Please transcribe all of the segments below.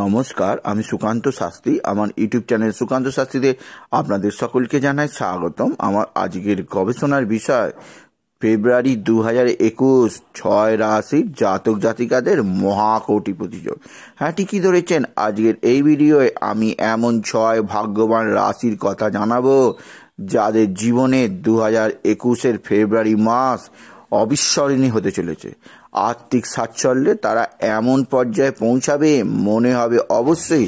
নমস্কার, আমি সুকান্ত শাস্ত্রী। আমার ইউটিউব চ্যানেল সুকান্ত শাস্ত্রীতে আপনাদের সকলকে জানাই স্বাগতম। আমার আজকের গবেষণার বিষয়, ফেব্রুয়ারি দু হাজার একুশ, ছয় রাশির জাতক জাতিকাদের মহাকোটিপতি প্রতিযোগ হ্যাঁ ঠিকই ধরেছেন, আজকের এই ভিডিওয়ে আমি এমন ছয় ভাগ্যবান রাশির কথা জানাব, যাদের জীবনে দু হাজার একুশের ফেব্রুয়ারি মাস অবিস্মরণীয় হতে চলেছে। আর্থিক সাচ্ছল্যে তারা এমন পর্যায়ে পৌঁছাবে মনে হবে অবশ্যই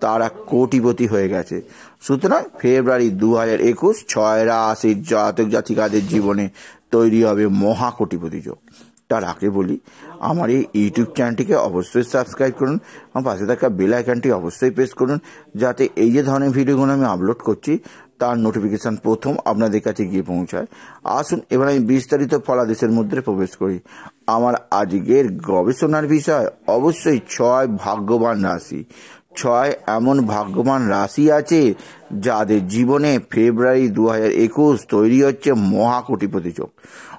তারা কোটিপতি হয়ে গেছে। সুতরাং ফেব্রুয়ারি দু হাজার একুশ ছয় রাশির জাতক জাতিকাদের জীবনে তৈরি হবে মহা কোটিপতি যোগ। তার আগে বলি, আমার এই ইউটিউব চ্যানেলটিকে অবশ্যই সাবস্ক্রাইব করুন, আমার পাশে থাকা বেল আইকনটি অবশ্যই প্রেস করুন, যাতে এই যে ধরনের ভিডিওগুলো আমি আপলোড করছি তার নোটিফিকেশন প্রথম আপনাদের কাছে গিয়ে পৌঁছায়। আসুন, এবার আমি বিস্তারিত ফলাদেশের মধ্যে প্রবেশ করি। আমার আজকের গবেষণার বিষয়, অবশ্যই ছয় ভাগ্যবান রাশি। ছয় এমন ভাগ্যবান রাশি আছে যাদের জীবনে ফেব্রুয়ারি দু হাজার একুশ তৈরি হচ্ছে মহাকোটিপতি যোগ।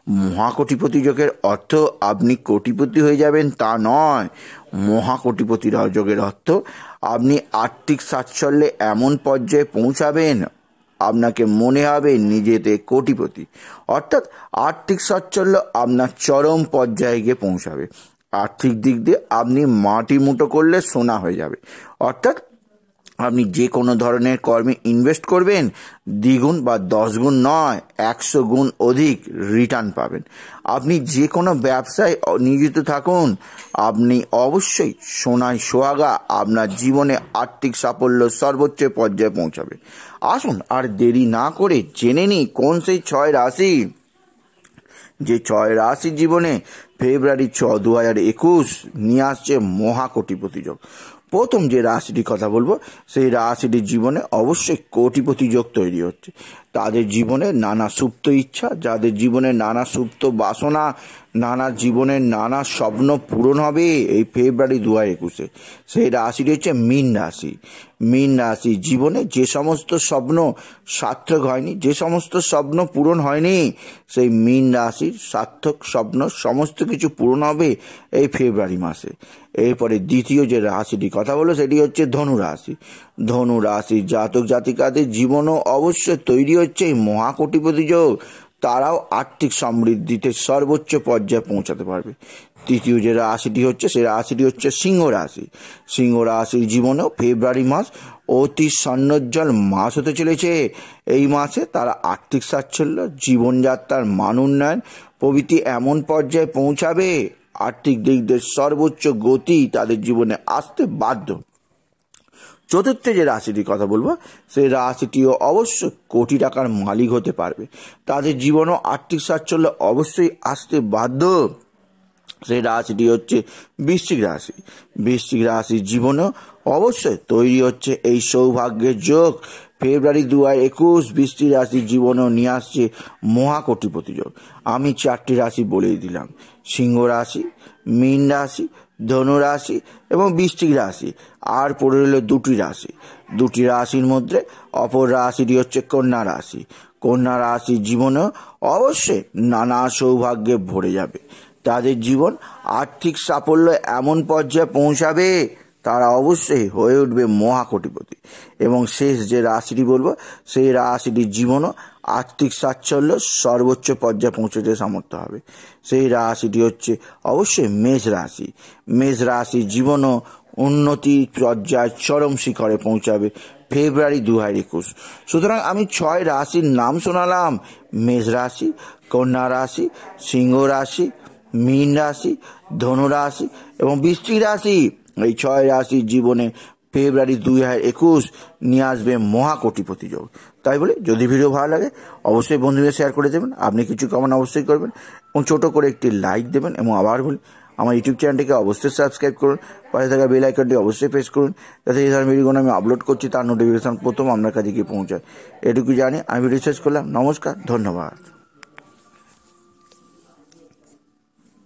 মহাকোটিপতি যোগের অর্থ আপনি কোটিপতি হয়ে যাবেন তা নয়। মহাকোটিপতি যোগের অর্থ আপনি আর্থিক সাচ্ছল্যে এমন পর্যায়ে পৌঁছাবেন। আপনাকে মনে হবে নিজেতে কোটিপতি। অর্থাৎ আর্থিক সচ্ছল্য আপনার চরম পর্যায়ে গিয়ে পৌঁছাবে। আর্থিক দিক দিয়ে আপনি মাটি মুটো করলে সোনা হয়ে যাবে। অর্থাৎ আপনি যে কোনো ধরনের কর্মে ইনভেস্ট করবেন, দ্বিগুণ বা দশ গুণ নয়, একশো গুণ অধিক রিটার্ন পাবেন। আপনি যে কোনো ব্যবসায় নিয়োজিত থাকুন। আপনি অবশ্যই সোনায় সোহাগা আপনার জীবনে আর্থিক সাফল্য সর্বোচ্চ পর্যায়ে পৌঁছাবে। আসুন আর দেরি না করে জেনে নিই কোন সেই ছয় রাশি। যে ছয় রাশি জীবনে ফেব্রুয়ারি ছ দু হাজার একুশ নিয়ে আসছে মহাকোটিপতি যোগ। প্রথম যে রাশিটির কথা বলব সেই রাশিটির জীবনে অবশ্যই কোটিপতি যোগ তৈরি হচ্ছে। তাদের জীবনে নানা সুপ্ত ইচ্ছা, যাদের জীবনে নানা সুপ্ত বাসনা, নানা জীবনের নানা স্বপ্ন পূরণ হবে এই ফেব্রুয়ারি দু হাজার একুশে। সেই রাশিটি হচ্ছে মীন রাশি। মীন রাশি জীবনে যে সমস্ত স্বপ্ন সার্থক হয়নি, যে সমস্ত স্বপ্ন পূরণ হয়নি, সেই মীন রাশির সার্থক স্বপ্ন সমস্ত কিছু পূরণ হবে এই ফেব্রুয়ারি মাসে। এরপরে দ্বিতীয় যে রাশিটি কথা বলো সেটি হচ্ছে ধনু রাশি। ধনু রাশি জাতক জাতিকাদের জীবনও অবশ্যই তৈরি হচ্ছে এই মহাকোটিপতি যোগ। তারাও আর্থিক সমৃদ্ধিতে সর্বোচ্চ পর্যায়ে পৌঁছাতে পারবে। তৃতীয় যে রাশিটি হচ্ছে, সেই রাশিটি হচ্ছে সিংহ রাশি। সিংহ রাশির জীবনেও ফেব্রুয়ারি মাস অতি সন্ন্যজ্জ্বল মাস হতে চলেছে। এই মাসে তারা আর্থিক সাচ্ছল্য, জীবনযাত্রার মান উন্নয়ন, প্রভৃতি এমন পর্যায়ে পৌঁছাবে। আর্থিক দিক দিয়ে সর্বোচ্চ গতি তাদের জীবনে আসতে বাধ্য। চতুর্থ যে রাশিটির কথা বলব, সেই রাশিটিও অবশ্যই কোটি টাকার মালিক হতে পারবে। তাদের জীবনও আর্থিক সাচ্ছল্য অবশ্যই আসতে বাধ্য। সেই রাশিটি হচ্ছে বৃশ্চিক রাশি। বৃশ্চিক রাশির জীবনেও অবশ্যই তৈরি হচ্ছে এই সৌভাগ্যের যোগ। ফেব্রুয়ারি দু হাজার একুশ বৃষ্টি রাশির জীবনেও নিয়ে আসছে মহাকোটিপতি যোগ। আমি চারটি রাশি বলেই দিলাম। সিংহ রাশি, মীন রাশি ধনু রাশি এবং বৃষ্টিক রাশি। আর পড়ে রইল দুটি রাশি। দুটি রাশির মধ্যে অপর রাশিটি হচ্ছে কন্যা রাশি। কন্যা রাশি জীবনে অবশ্যই নানা সৌভাগ্যে ভরে যাবে। তাদের জীবন আর্থিক সাফল্য এমন পর্যায়ে পৌঁছাবে। তারা অবশ্যই হয়ে উঠবে মহাকোটিপতি। এবং শেষ যে রাশিটি বলব, সেই রাশিটির জীবনও আর্থিক সাচ্ছল্য সর্বোচ্চ পর্যায়ে পৌঁছতে সামর্থ্য হবে। সেই রাশিটি হচ্ছে অবশ্যই মেষ রাশি। মেষ রাশি জীবনও উন্নতি পর্যায় চরম শিখরে পৌঁছাবে ফেব্রুয়ারি দু হাজার একুশ। সুতরাং আমি ছয় রাশির নাম শোনালাম। মেষ রাশি, কন্যা রাশি, সিংহ রাশি, মীন রাশি, ধনু রাশি এবং বৃষ্টি রাশি। এই ছয় রাশির জীবনে ফেব্রুয়ারি দুই হাজার একুশ নিয়ে আসবে মহাকোটি প্রতিযোগ তাই বলে, যদি ভিডিও ভালো লাগে, অবশ্যই বন্ধুদের শেয়ার করে দেবেন। আপনি কিছু কমেন্ট অবশ্যই করবেন এবং ছোটো করে একটি লাইক দেবেন এবং আবার বলি আমার ইউটিউব চ্যানেলটিকে অবশ্যই সাবস্ক্রাইব করুন। পাশে থাকা বেল আইকনটি অবশ্যই প্রেস করুন। যাতে এই ধরনের ভিডিওগুলো আমি আপলোড করছি, তার নোটিফিকেশান প্রথম আপনার কাছে গিয়ে পৌঁছায়। এটুকু জানি, আমি ভিডিও শেষ করলাম। নমস্কার, ধন্যবাদ।